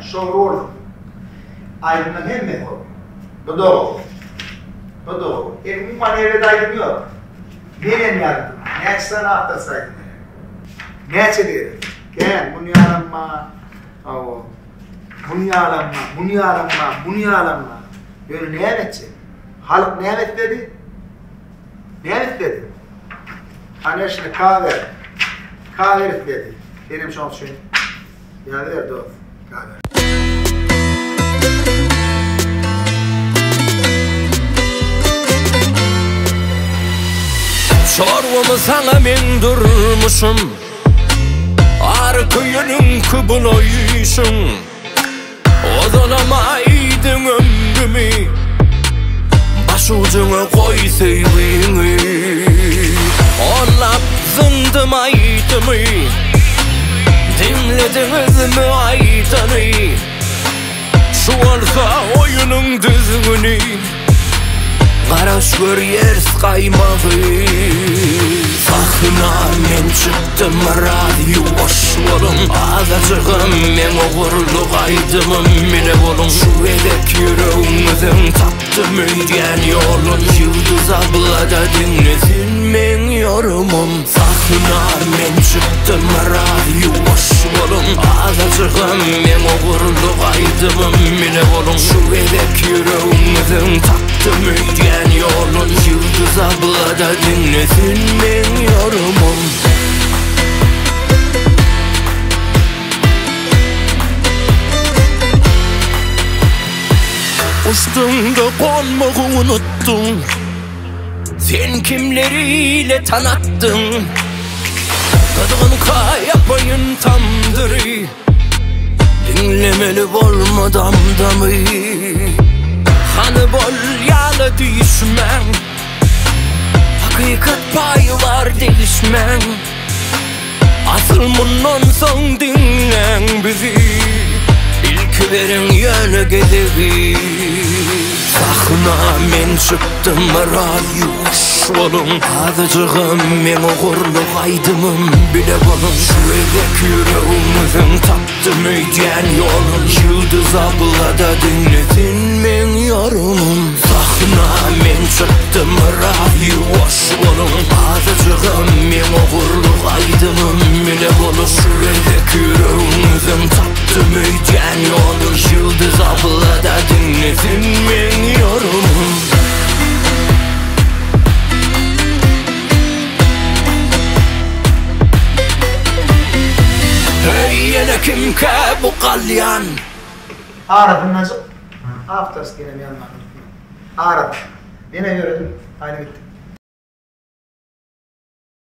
Sonra orada. Aydın'dan hem mi o? Dodo. Dodo. E bu manevra da aydın yok. Neren yardım? Ne sana atlasaydın? Ne çedir? Gel bunu yalanma. Avo. Bunu yalanma, bunu yalanma, bunu yalanma. Böyle ne edecek? Halk ne edetledi? Ne edetledi? Hani şimdi kahve. Kahve edetledi. Benim şansım. Yani ver doğru. Çorbamı sana men durmuşum. Arka yönün kubun oyuşum Odalamaydın ömrümü. Baş ucuna koy sevdiğini Onlap zındım aydımı Dinlediniz mi aydanı Şu arka oyunun düzgünü. Qaraş gör yer qaymağı Saxına men çıktım radyo boş olun. Ağacığım men oğurluq aydımım mine olun Şu edek yüreğimizin taptım öydyen yolun. Yıldız ablada dinlesin men yorumum. Saxına men olun Ağacığım men oğurluq aydımım mine olun Şu edek yüreğimizin taptım öydyen yolun. Yıldız ablada dinlesin men yorumum? Uçtun da konmağı unuttun. Sen kimleriyle tanattın? Kadın kayapayın Dinlemeli olma damdamı? Hani bol yalı düşmen Hakikat payı var değişmen Asıl bundan son dinlen bizi. İlk verin yönü gidevi Sahna men çıktım radyo olun Azıcığım men oğurluq aydımım bile olun Şu edek yüreğimizin taptım öydyen yolun Yıldız ablada dinletin men yorumum? Sahna men çıktım radyo olun Azıcığım men oğurluq aydımım olun Şu edek yolun Yıldız ablada dinletin men Hey yine kim ke bu kalyan Ağrıdın nasıl? Haftası gene bir yandan.